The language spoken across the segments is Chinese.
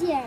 见。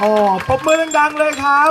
อ๋อปรบมือดังๆเลยครับ